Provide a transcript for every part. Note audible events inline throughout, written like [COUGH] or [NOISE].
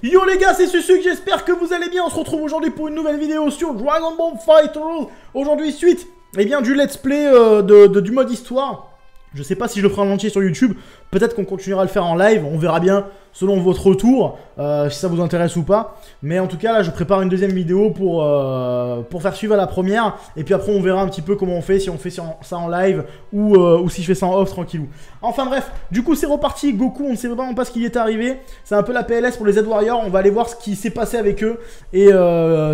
Yo les gars, c'est Susuke, j'espère que vous allez bien. On se retrouve aujourd'hui pour une nouvelle vidéo sur Dragon Ball FighterZ. Aujourd'hui, suite eh bien, du let's play euh, de, du mode histoire. Je sais pas si je le ferai en entier sur YouTube. Peut-être qu'on continuera à le faire en live. On verra bien selon votre retour, euh, si ça vous intéresse ou pas. Mais en tout cas, là, je prépare une deuxième vidéo pour, euh, pour faire suivre à la première. Et puis après, on verra un petit peu comment on fait, si on fait ça en live ou, euh, ou si je fais ça en off tranquillou. Enfin bref, du coup, c'est reparti. Goku, on ne sait vraiment pas ce qui est arrivé. C'est un peu la PLS pour les Z-Warriors. On va aller voir ce qui s'est passé avec eux et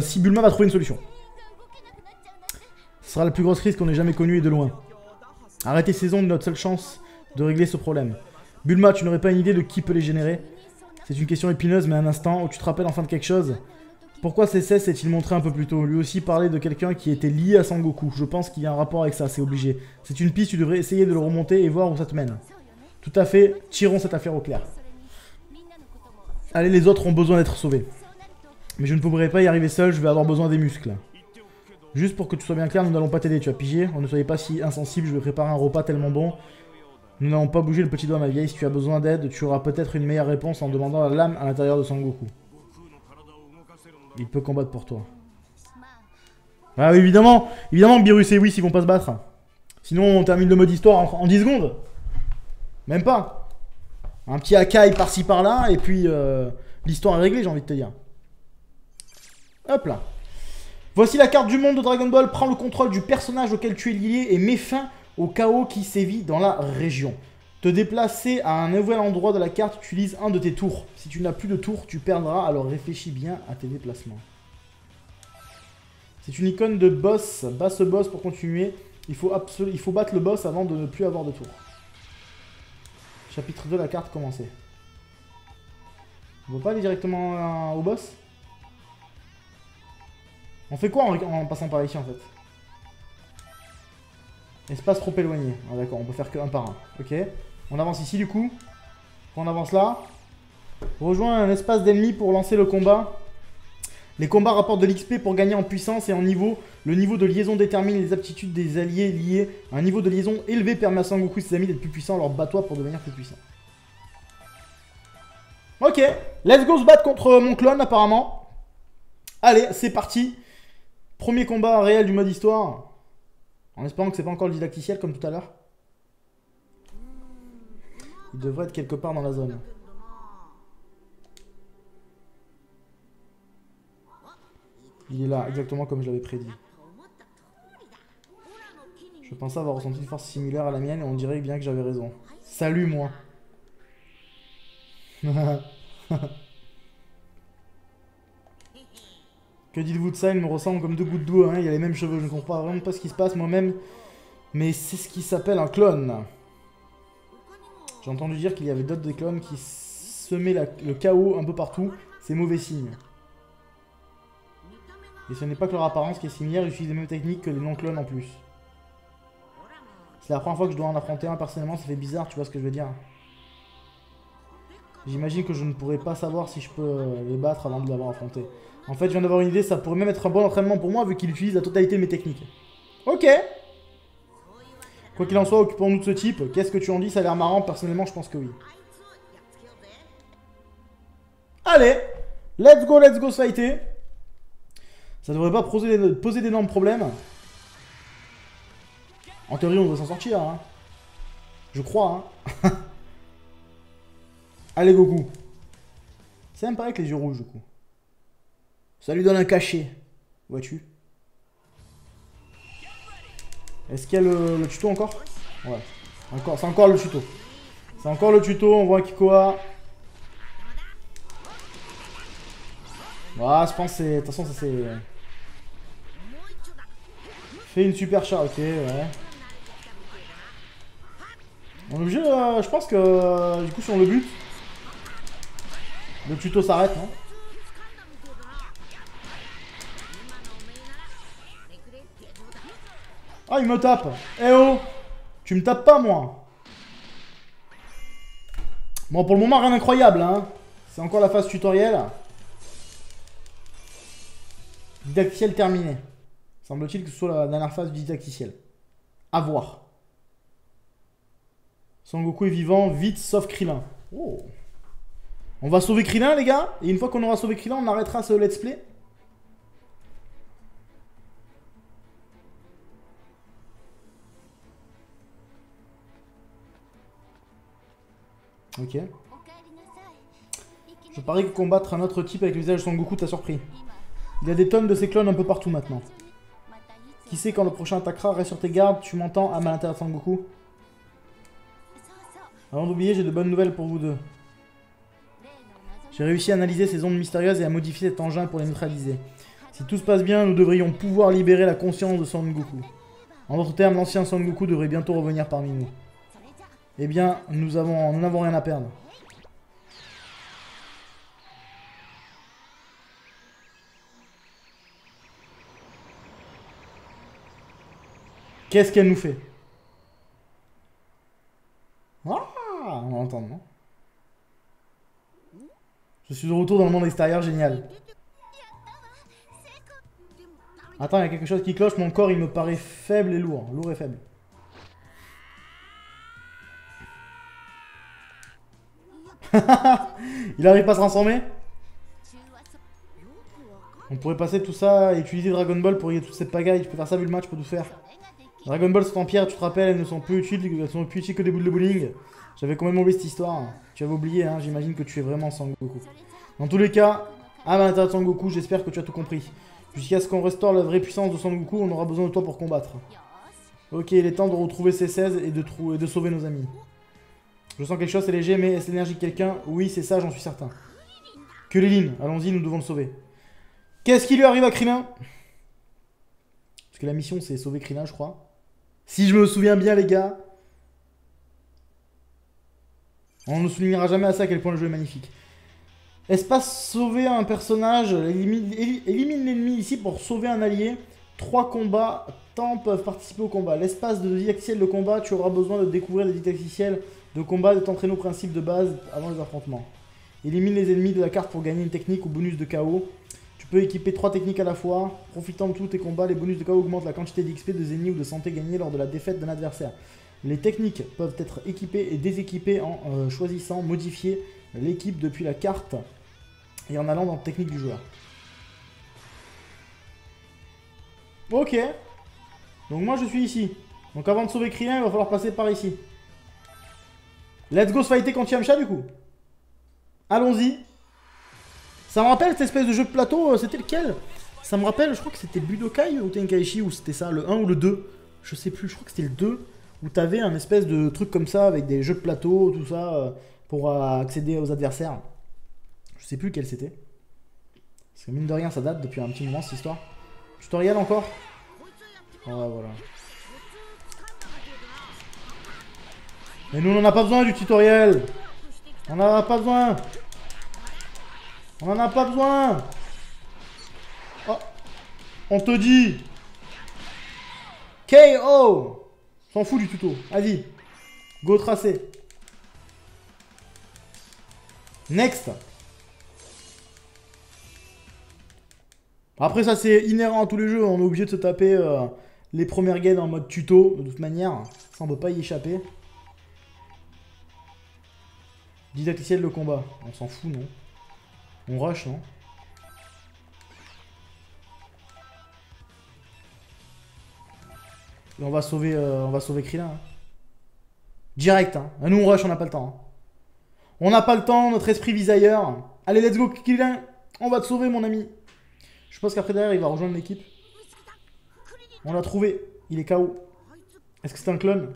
si Bulma va trouver une solution. Ce sera la plus grosse crise qu'on ait jamais connue et de loin. Arrêter ces ondes notre seule chance de régler ce problème. Bulma, tu n'aurais pas une idée de qui peut les générer? C'est une question épineuse, mais un instant où tu te rappelles enfin de quelque chose Pourquoi CSS s'est-il montré un peu plus tôt? Lui aussi parlait de quelqu'un qui était lié à Sangoku. Je pense qu'il y a un rapport avec ça, c'est obligé. C'est une piste, tu devrais essayer de le remonter et voir où ça te mène. Tout à fait, tirons cette affaire au clair. Allez, les autres ont besoin d'être sauvés. Mais je ne pourrai pas y arriver seul, je vais avoir besoin des muscles. Juste pour que tu sois bien clair, nous n'allons pas t'aider, tu as pigé. On ne soyez pas si insensible, je vais préparer un repas tellement bon. Nous n'allons pas bouger le petit doigt, ma vieille. Si tu as besoin d'aide, tu auras peut-être une meilleure réponse en demandant la lame à l'intérieur de Sangoku. Il peut combattre pour toi. Ah évidemment, évidemment Beerus et Whis ils vont pas se battre. Sinon, on termine le mode histoire en, 10 secondes. Même pas. Un petit Akai par-ci par-là, et puis euh, l'histoire est réglée, j'ai envie de te dire. Hop là. Voici la carte du monde de Dragon Ball. Prends le contrôle du personnage auquel tu es lié et mets fin au chaos qui sévit dans la région. Te déplacer à un nouvel endroit de la carte, utilise un de tes tours. Si tu n'as plus de tours, tu perdras, alors réfléchis bien à tes déplacements. C'est une icône de boss. Bas ce boss pour continuer. Il faut, battre le boss avant de ne plus avoir de tours. Chapitre 2, la carte commencer. On va pas aller directement au boss? On fait quoi en, passant par ici en fait? Espace trop éloigné. Ah, d'accord, on peut faire que un par un. Ok. On avance ici du coup. On avance là. Rejoins un espace d'ennemis pour lancer le combat. Les combats rapportent de l'XP pour gagner en puissance et en niveau. Le niveau de liaison détermine les aptitudes des alliés liés. Un niveau de liaison élevé permet à Sangoku et ses amis d'être plus puissants. Alors bats-toi pour devenir plus puissant. Ok, let's go se battre contre mon clone apparemment. Allez, c'est parti. Premier combat réel du mode histoire. En espérant que c'est pas encore le didacticiel comme tout à l'heure. Il devrait être quelque part dans la zone. Il est là, exactement comme je l'avais prédit. Je pensais avoir ressenti une force similaire à la mienne et on dirait bien que j'avais raison. Salut moi [LAUGHS] Que dites-vous de ça? Il me ressemble comme deux gouttes d'eau, hein. il a les mêmes cheveux, je ne comprends vraiment pas ce qui se passe moi-même. Mais c'est ce qui s'appelle un clone. J'ai entendu dire qu'il y avait d'autres des clones qui semaient le chaos un peu partout. C'est mauvais signe. Et ce n'est pas que leur apparence qui est similaire, ils utilisent les mêmes techniques que les non-clones en plus. C'est la première fois que je dois en affronter un personnellement, ça fait bizarre, tu vois ce que je veux dire. J'imagine que je ne pourrais pas savoir si je peux les battre avant de l'avoir affronté. En fait, je viens d'avoir une idée, ça pourrait même être un bon entraînement pour moi vu qu'il utilise la totalité de mes techniques. Ok Quoi qu'il en soit, occupons-nous de ce type. Qu'est-ce que tu en dis? Ça a l'air marrant. Personnellement, je pense que oui. Allez Let's go, let's go fighter Ça devrait pas poser d'énormes problèmes. En théorie, on doit s'en sortir. Hein. Je crois. Hein. [LAUGHS] Allez, Goku. C'est même pareil que les yeux rouges, du coup. Ça lui donne un cachet. Vois-tu? Est-ce qu'il y a le, tuto encore? Ouais. Encore, c'est encore le tuto. C'est encore le tuto, on voit Kikoa. Voilà, je pense que c'est... De toute façon, ça c'est... Fait une super char, ok, ouais. On est obligé, euh, je pense que, du coup, sur le but, le tuto s'arrête, non Ah, il me tape Eh oh Tu me tapes pas, moi Bon, pour le moment, rien d'incroyable, hein. C'est encore la phase tutoriel. Didacticiel terminé. Semble-t-il que ce soit la dernière phase du didacticiel. A voir. Son Goku est vivant, vite, sauf Krillin. Oh On va sauver Krillin, les gars. Et une fois qu'on aura sauvé Krillin, on arrêtera ce let's play. Ok. Je parie que combattre un autre type avec le visage de Son Goku t'a surpris. Il y a des tonnes de ces clones un peu partout maintenant. Qui sait quand le prochain attaquera? Reste sur tes gardes, tu m'entends, à l'intérieur de Son Goku Avant d'oublier, j'ai de bonnes nouvelles pour vous deux. J'ai réussi à analyser ces ondes mystérieuses et à modifier cet engin pour les neutraliser. Si tout se passe bien, nous devrions pouvoir libérer la conscience de Son Goku. En d'autres termes, l'ancien Son Goku devrait bientôt revenir parmi nous. Eh bien, nous nous n'avons rien à perdre. Qu'est-ce qu'elle nous fait Ah On va entendre, non Je suis de retour dans le monde extérieur, génial. Attends, il y a quelque chose qui cloche, mon corps il me paraît faible et lourd. Lourd et faible. [LAUGHS] il arrive pas à se transformer? On pourrait passer tout ça et utiliser Dragon Ball pour y toute cette pagaille. Tu peux faire ça vu le match, tu peux tout faire. Dragon Ball sont en pierre, tu te rappelles, elles ne sont plus utiles, elles sont plus utiles que des boules de bowling. J'avais quand même oublié cette histoire. Tu avais oublié, hein, j'imagine que tu es vraiment Sangoku. Dans tous les cas, de Sangoku, j'espère que tu as tout compris. Jusqu'à ce qu'on restaure la vraie puissance de Sangoku, on aura besoin de toi pour combattre. Ok, il est temps de retrouver ces 16 et de, et de sauver nos amis. Je sens quelque chose, c'est léger, mais est-ce l'énergie de quelqu'un? Oui, c'est ça, j'en suis certain. Que Léline, allons-y, nous devons le sauver. Qu'est-ce qui lui arrive à Krillin? Parce que la mission, c'est sauver Krillin, je crois. Si je me souviens bien, les gars. On ne soulignera jamais à ça à quel point le jeu est magnifique. Espace sauver un personnage, élimine l'ennemi ici pour sauver un allié? Trois combats, temps peuvent participer au combat. L'espace de vie de combat, tu auras besoin de découvrir les vies de combat de t'entraîner aux principes de base avant les affrontements. Élimine les ennemis de la carte pour gagner une technique ou bonus de KO peux équiper 3 techniques à la fois. Profitant de tous tes combats, les bonus de KO augmentent la quantité d'XP, de zénie ou de santé gagnée lors de la défaite d'un adversaire. Les techniques peuvent être équipées et déséquipées en euh, choisissant modifier l'équipe depuis la carte et en allant dans technique du joueur. Ok. Donc moi je suis ici. Donc avant de sauver Krillin, il va falloir passer par ici. Let's go se fighter contre Yamcha du coup. Allons-y. Ça me rappelle cette espèce de jeu de plateau, euh, c'était lequel? Ça me rappelle, je crois que c'était Budokai ou Tenkaichi, ou c'était ça, le 1 ou le 2. Je sais plus, je crois que c'était le 2, où t'avais un espèce de truc comme ça, avec des jeux de plateau, tout ça, euh, pour euh, accéder aux adversaires. Je sais plus quel c'était. Parce que mine de rien, ça date depuis un petit moment cette histoire. Tutoriel encore? Ouais, voilà. Mais nous, on n'en a pas besoin du tutoriel On n'en a pas besoin on en a pas besoin Oh On te dit KO S'en fout du tuto. Vas-y. Go tracé. Next Après ça c'est inhérent à tous les jeux, on est obligé de se taper euh, les premières gains en mode tuto, de toute manière, ça on peut pas y échapper. Didacticiel de combat, on s'en fout non on rush, non Et on va sauver, euh, on va sauver. Hein. Direct, hein. Nous, on rush, on n'a pas le temps. Hein. On n'a pas le temps, notre esprit vise ailleurs. Allez, let's go, Krillin. On va te sauver, mon ami. Je pense qu'après, derrière, il va rejoindre l'équipe. On l'a trouvé. Il est KO. Est-ce que c'est un clone?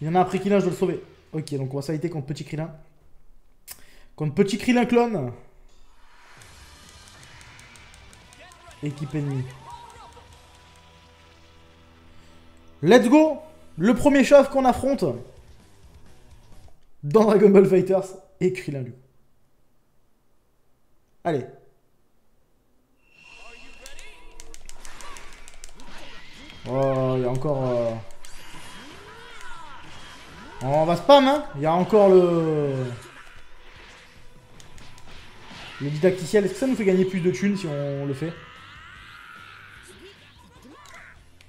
Il y en a après Krillin, je dois le sauver. Ok, donc on va s'arrêter contre Petit Krillin. Contre Petit Krillin clone. équipe ennemie. Let's go Le premier chef qu'on affronte dans Dragon Ball Fighters et Krillin Allez. Oh, il y a encore... Euh, on va spam, hein Il y a encore le... Le didacticiel. Est-ce que ça nous fait gagner plus de thunes si on le fait?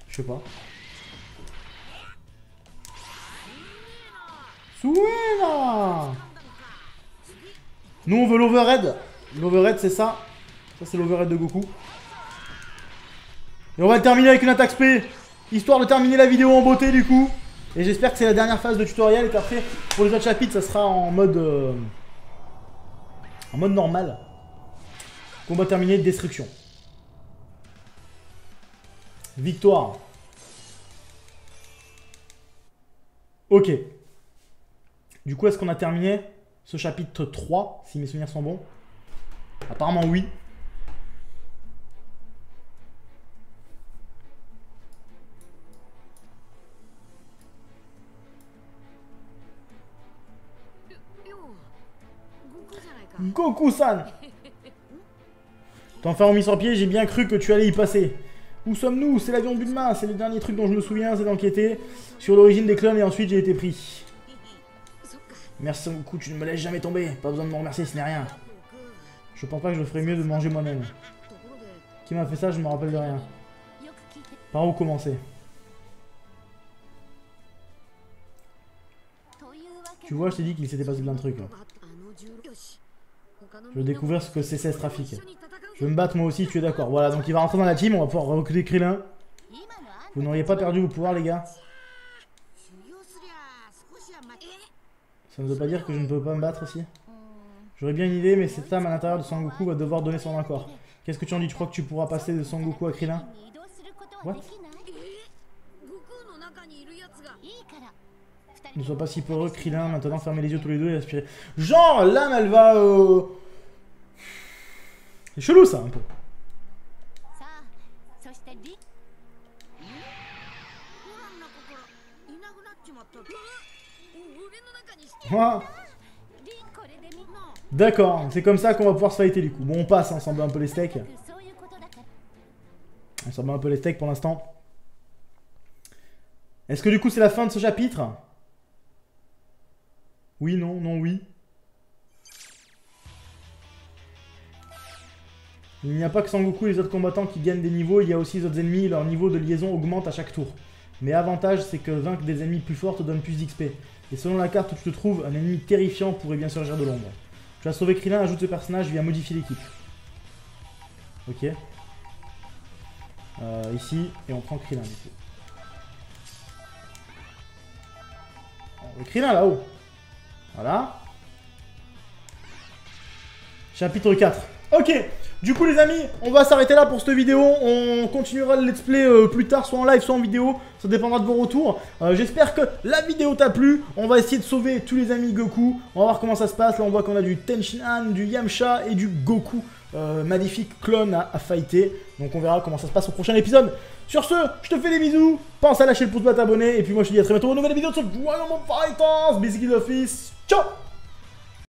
Je sais pas. Nous, on veut l'overhead. L'overhead, c'est ça. Ça, c'est l'overhead de Goku. Et on va terminer avec une attaque spé. Histoire de terminer la vidéo en beauté, du coup. Et j'espère que c'est la dernière phase de tutoriel et qu'après, pour les autres chapitres, ça sera en mode... euh, en mode normal. Combat terminé, destruction. Victoire. Ok. Du coup, est-ce qu'on a terminé ce chapitre 3, si mes souvenirs sont bons? Apparemment oui. Goku-san T'en fais remis sur pied, j'ai bien cru que tu allais y passer. Où sommes-nous? C'est l'avion de Bulma, c'est le dernier truc dont je me souviens, c'est d'enquêter sur l'origine des clones et ensuite j'ai été pris. Merci beaucoup, tu ne me laisses jamais tomber. Pas besoin de me remercier, ce n'est rien. Je pense pas que je ferais mieux de manger moi-même. Qui m'a fait ça, je me rappelle de rien. Par où commencer? Tu vois, je t'ai dit qu'il s'était passé plein de trucs. là. Je veux découvrir ce que c'est ce trafic. Je veux me battre moi aussi, tu es d'accord. Voilà, donc il va rentrer dans la team, on va pouvoir recruter Krillin. Vous n'auriez pas perdu vos pouvoirs, les gars Ça ne veut pas dire que je ne peux pas me battre aussi J'aurais bien une idée, mais cette femme à l'intérieur de Sangoku va devoir donner son accord. Qu'est-ce que tu en dis Tu crois que tu pourras passer de Sangoku à Krillin? What? Ne sois pas si peureux, Krillin. Maintenant, fermez les yeux tous les deux et aspirez. Genre, l'âme, elle va... Euh... C'est chelou, ça, un peu. D'accord, c'est comme ça qu'on va pouvoir se fighter du coup. Bon, on passe, on semble un peu les steaks. On semble un peu les steaks pour l'instant. Est-ce que du coup c'est la fin de ce chapitre? Oui, non, non, oui. Il n'y a pas que Sangoku et les autres combattants qui gagnent des niveaux, il y a aussi les autres ennemis, leur niveau de liaison augmente à chaque tour. Mais avantage, c'est que vaincre des ennemis plus forts te donne plus d'XP. Et selon la carte où tu te trouves, un ennemi terrifiant pourrait bien surgir de l'ombre. Tu as sauvé Krillin, ajoute ce personnage via modifier l'équipe. Ok. Euh, ici, et on prend Krillin du coup. On met Krillin là-haut. Voilà. Chapitre 4. Ok, du coup les amis, on va s'arrêter là pour cette vidéo. On continuera le let's play euh, plus tard, soit en live, soit en vidéo. Ça dépendra de vos retours. Euh, J'espère que la vidéo t'a plu. On va essayer de sauver tous les amis Goku. On va voir comment ça se passe. Là on voit qu'on a du Tenshinhan, du Yamcha et du Goku. Euh, magnifique clone à, fighter. Donc on verra comment ça se passe au prochain épisode. Sur ce, je te fais des bisous. Pense à lâcher le pouce bleu, t'abonner. Et puis moi je te dis à très bientôt pour une nouvelle vidéo sur Dragon Ball Fighters. Biscuit d'office. Ciao